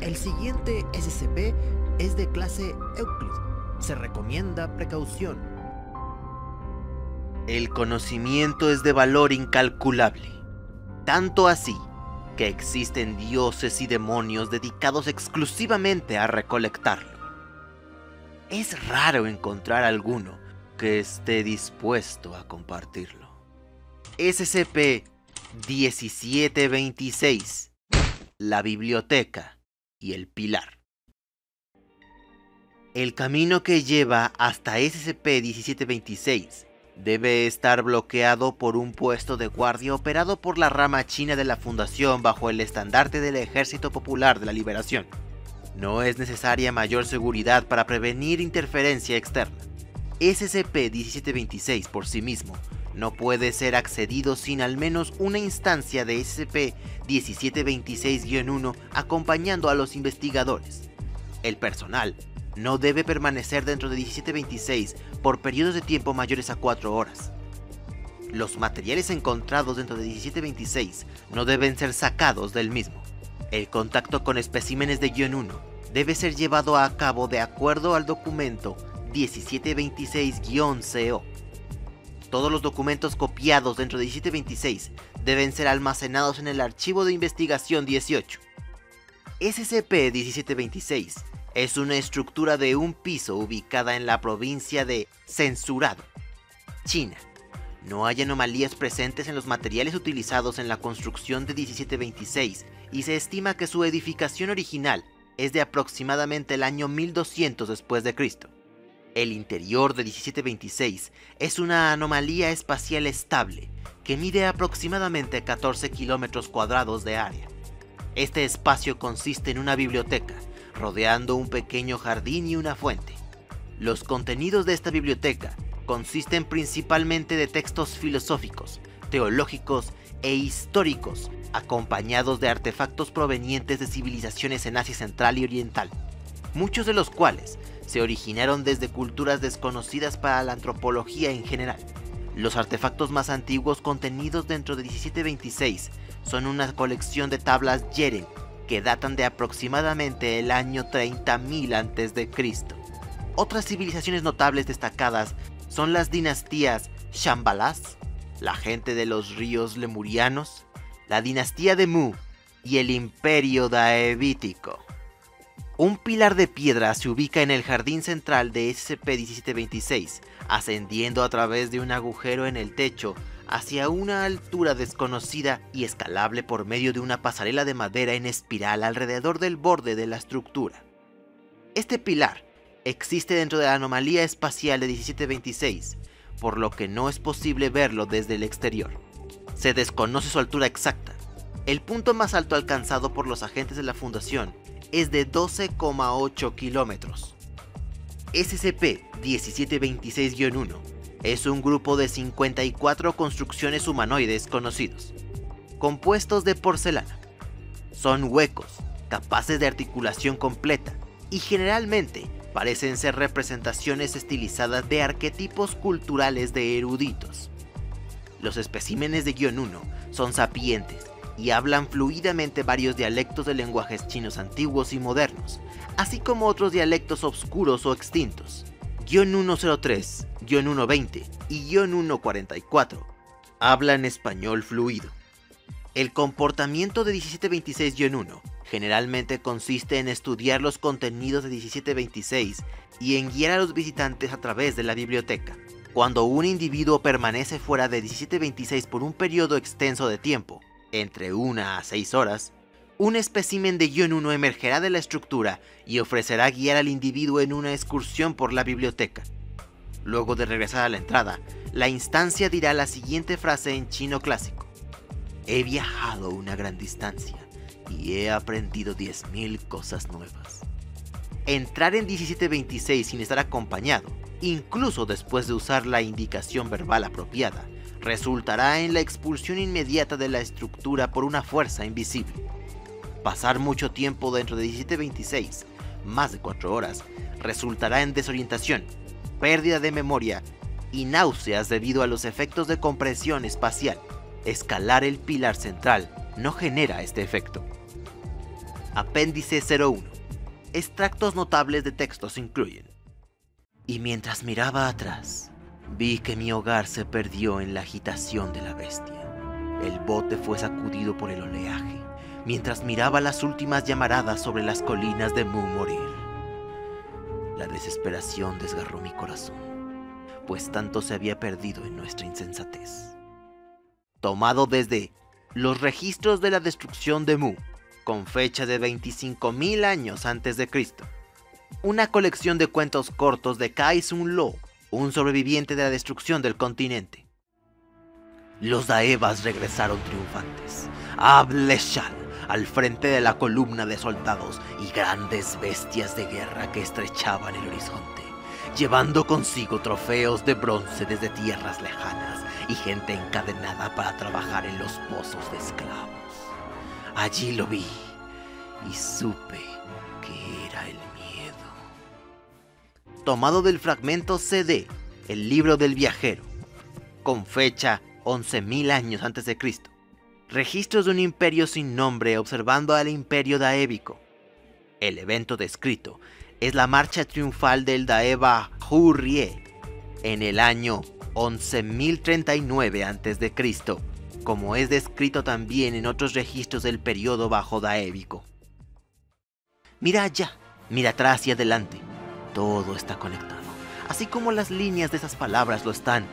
El siguiente SCP es de clase Euclid. Se recomienda precaución. El conocimiento es de valor incalculable. Tanto así que existen dioses y demonios dedicados exclusivamente a recolectarlo. Es raro encontrar alguno que esté dispuesto a compartirlo. SCP-1726 La Biblioteca y el Pilar El camino que lleva hasta SCP-1726 debe estar bloqueado por un puesto de guardia operado por la rama china de la Fundación bajo el estandarte del Ejército Popular de la Liberación. No es necesaria mayor seguridad para prevenir interferencia externa. SCP-1726 por sí mismo no puede ser accedido sin al menos una instancia de SCP-1726-1 acompañando a los investigadores. El personal no debe permanecer dentro de 1726 por periodos de tiempo mayores a 4 horas. Los materiales encontrados dentro de 1726 no deben ser sacados del mismo. El contacto con especímenes de guion 1 debe ser llevado a cabo de acuerdo al documento 1726-CO. Todos los documentos copiados dentro de 1726 deben ser almacenados en el archivo de investigación 18. SCP-1726 es una estructura de un piso ubicada en la provincia de Censurado, China. No hay anomalías presentes en los materiales utilizados en la construcción de 1726 y se estima que su edificación original es de aproximadamente el año 1200 después de Cristo. El interior de 1726 es una anomalía espacial estable que mide aproximadamente 14 kilómetros cuadrados de área. Este espacio consiste en una biblioteca, rodeando un pequeño jardín y una fuente. Los contenidos de esta biblioteca consisten principalmente de textos filosóficos, teológicos e históricos, acompañados de artefactos provenientes de civilizaciones en Asia Central y Oriental, muchos de los cuales se originaron desde culturas desconocidas para la antropología en general. Los artefactos más antiguos contenidos dentro de 1726 son una colección de tablas Yeren que datan de aproximadamente el año 30.000 a.C. Otras civilizaciones notables destacadas son las dinastías Shambalas, la gente de los ríos lemurianos, la dinastía de Mu y el imperio daevítico. Un pilar de piedra se ubica en el jardín central de SCP-1726, ascendiendo a través de un agujero en el techo hacia una altura desconocida y escalable por medio de una pasarela de madera en espiral alrededor del borde de la estructura. Este pilar existe dentro de la anomalía espacial de 1726, por lo que no es posible verlo desde el exterior. Se desconoce su altura exacta. El punto más alto alcanzado por los agentes de la Fundación es de 12,8 kilómetros. SCP-1726-1 es un grupo de 54 construcciones humanoides conocidos, compuestos de porcelana. Son huecos, capaces de articulación completa, y generalmente parecen ser representaciones estilizadas de arquetipos culturales de eruditos. Los especímenes de guion 1 son sapientes y hablan fluidamente varios dialectos de lenguajes chinos antiguos y modernos, así como otros dialectos obscuros o extintos. Guión 103, guion 120 y guion 144 hablan español fluido. El comportamiento de 1726-1 generalmente consiste en estudiar los contenidos de 1726 y en guiar a los visitantes a través de la biblioteca. Cuando un individuo permanece fuera de 1726 por un periodo extenso de tiempo, entre 1 a 6 horas, un espécimen de guion 1 emergerá de la estructura y ofrecerá guiar al individuo en una excursión por la biblioteca. Luego de regresar a la entrada, la instancia dirá la siguiente frase en chino clásico. He viajado una gran distancia y he aprendido 10.000 cosas nuevas. Entrar en 1726 sin estar acompañado incluso después de usar la indicación verbal apropiada, resultará en la expulsión inmediata de la estructura por una fuerza invisible. Pasar mucho tiempo dentro de 1726, más de 4 horas, resultará en desorientación, pérdida de memoria y náuseas debido a los efectos de compresión espacial. escalar el pilar central no genera este efecto. Apéndice 01. Extractos notables de textos incluyen. Y mientras miraba atrás, vi que mi hogar se perdió en la agitación de la bestia. El bote fue sacudido por el oleaje, mientras miraba las últimas llamaradas sobre las colinas de Mu morir. La desesperación desgarró mi corazón, pues tanto se había perdido en nuestra insensatez. Tomado desde los registros de la destrucción de Mu, con fecha de 25.000 años antes de Cristo. Una colección de cuentos cortos de Kai Sun Lo, un sobreviviente de la destrucción del continente. Los Daevas regresaron triunfantes. Ableshal, al frente de la columna de soldados y grandes bestias de guerra que estrechaban el horizonte, llevando consigo trofeos de bronce desde tierras lejanas y gente encadenada para trabajar en los pozos de esclavos. Allí lo vi y supe Tomado del fragmento CD, el libro del viajero, con fecha 11.000 años antes de Cristo. Registros de un imperio sin nombre observando al imperio daébico. El evento descrito es la marcha triunfal del Daeva Hurrie en el año 11.039 a.C como es descrito también en otros registros del periodo bajo daébico. Mira allá, mira atrás y adelante. Todo está conectado, así como las líneas de esas palabras lo están,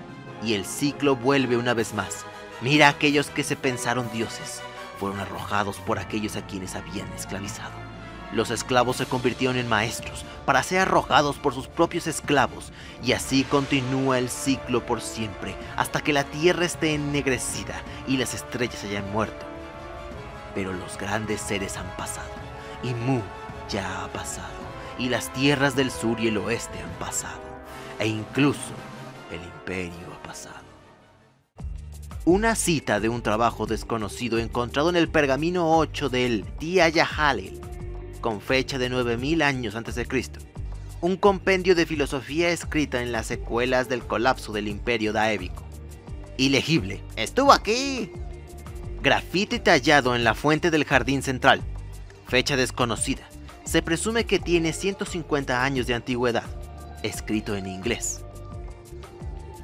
y el ciclo vuelve una vez más. Mira aquellos que se pensaron dioses, fueron arrojados por aquellos a quienes habían esclavizado. Los esclavos se convirtieron en maestros para ser arrojados por sus propios esclavos y así continúa el ciclo por siempre hasta que la tierra esté ennegrecida y las estrellas hayan muerto. Pero los grandes seres han pasado y Mu ya ha pasado y las tierras del sur y el oeste han pasado e incluso el imperio ha pasado. Una cita de un trabajo desconocido encontrado en el pergamino 8 del Yahalel con fecha de 9000 años antes de Cristo. Un compendio de filosofía escrita en las secuelas del colapso del imperio daébico. Ilegible. Estuvo aquí. Grafite tallado en la fuente del jardín central. Fecha desconocida. Se presume que tiene 150 años de antigüedad. Escrito en inglés.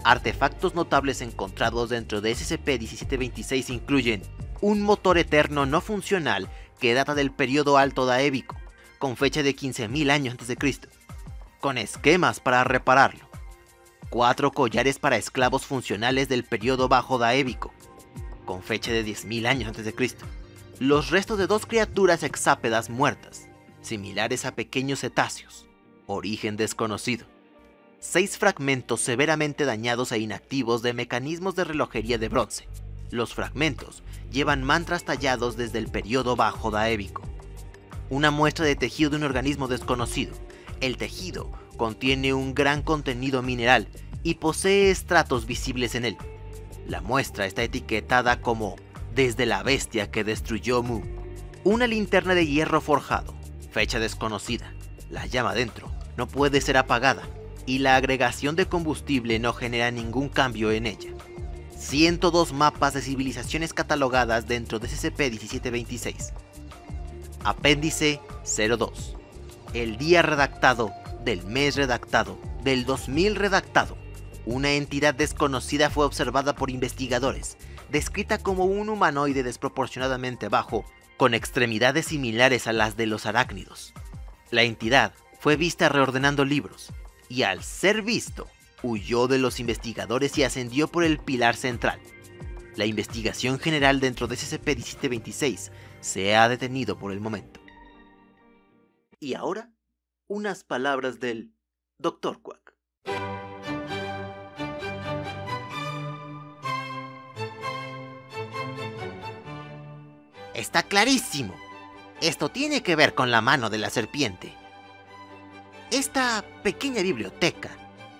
Artefactos notables encontrados dentro de SCP-1726 incluyen un motor eterno no funcional que data del periodo alto daébico, con fecha de 15.000 años antes de Cristo, con esquemas para repararlo. Cuatro collares para esclavos funcionales del periodo bajo daébico, con fecha de 10.000 años antes de Cristo. Los restos de dos criaturas hexápedas muertas, similares a pequeños cetáceos, origen desconocido. Seis fragmentos severamente dañados e inactivos de mecanismos de relojería de bronce, los fragmentos llevan mantras tallados desde el periodo bajo daébico. Una muestra de tejido de un organismo desconocido. El tejido contiene un gran contenido mineral y posee estratos visibles en él. La muestra está etiquetada como desde la bestia que destruyó Mu. Una linterna de hierro forjado, fecha desconocida. La llama dentro no puede ser apagada y la agregación de combustible no genera ningún cambio en ella. 102 mapas de civilizaciones catalogadas dentro de SCP-1726. Apéndice 02. El día redactado, del mes redactado, del 2000 redactado. Una entidad desconocida fue observada por investigadores, descrita como un humanoide desproporcionadamente bajo, con extremidades similares a las de los arácnidos. La entidad fue vista reordenando libros, y al ser visto, huyó de los investigadores y ascendió por el pilar central. La investigación general dentro de SCP-1726 se ha detenido por el momento. Y ahora, unas palabras del Dr. Quack. Está clarísimo. Esto tiene que ver con la mano de la serpiente. Esta pequeña biblioteca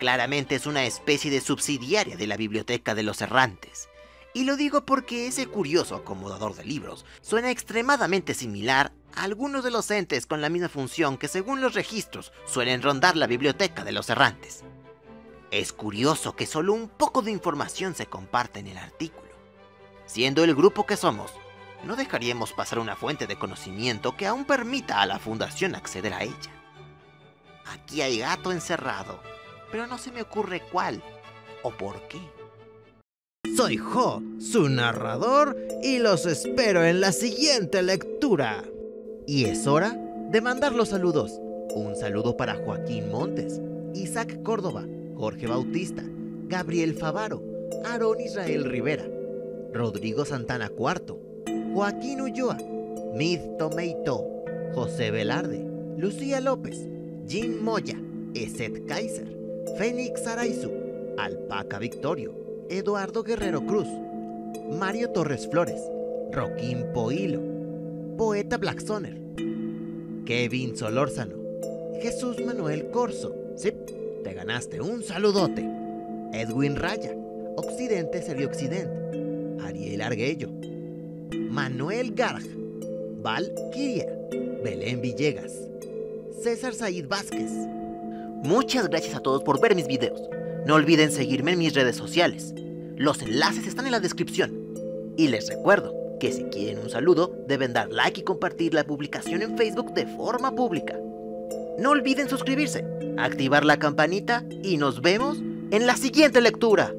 Claramente es una especie de subsidiaria de la Biblioteca de los Errantes. Y lo digo porque ese curioso acomodador de libros suena extremadamente similar a algunos de los entes con la misma función que según los registros suelen rondar la Biblioteca de los Errantes. Es curioso que solo un poco de información se comparte en el artículo. Siendo el grupo que somos, no dejaríamos pasar una fuente de conocimiento que aún permita a la Fundación acceder a ella. Aquí hay gato encerrado, pero no se me ocurre cuál o por qué. Soy Jo, su narrador, y los espero en la siguiente lectura. Y es hora de mandar los saludos. Un saludo para Joaquín Montes, Isaac Córdoba, Jorge Bautista, Gabriel Favaro, Aarón Israel Rivera, Rodrigo Santana IV, Joaquín Ulloa, Mid Tomeito, José Velarde, Lucía López, Jean Moya, Eset Kaiser, Fénix Araizu, Alpaca Victorio, Eduardo Guerrero Cruz, Mario Torres Flores, Roquín Poilo, Poeta Blacksoner, Kevin Solórzano, Jesús Manuel Corso, sí, te ganaste un saludote, Edwin Raya, Occidente Serio Occidente, Ariel Arguello, Manuel Garg, Val Kiria, Belén Villegas, César Said Vázquez. Muchas gracias a todos por ver mis videos. No olviden seguirme en mis redes sociales. Los enlaces están en la descripción. Y les recuerdo que si quieren un saludo, deben dar like y compartir la publicación en Facebook de forma pública. No olviden suscribirse, activar la campanita y nos vemos en la siguiente lectura.